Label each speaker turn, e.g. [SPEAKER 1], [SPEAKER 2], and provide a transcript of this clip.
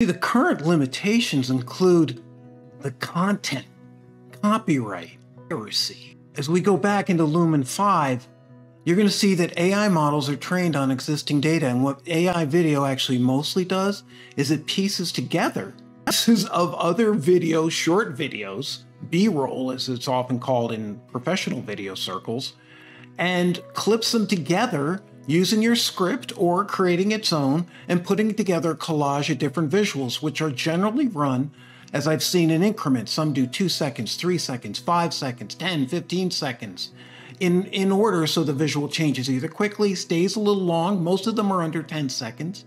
[SPEAKER 1] The current limitations include the content, copyright, piracy. As we go back into Lumen 5, you're going to see that AI models are trained on existing data. And what AI video actually mostly does is it pieces together pieces of other video, short videos, B roll, as it's often called in professional video circles, and clips them together using your script or creating its own and putting together a collage of different visuals, which are generally run as I've seen in increments. Some do two seconds, three seconds, five seconds, 10, 15 seconds in, in order so the visual changes either quickly, stays a little long. Most of them are under 10 seconds.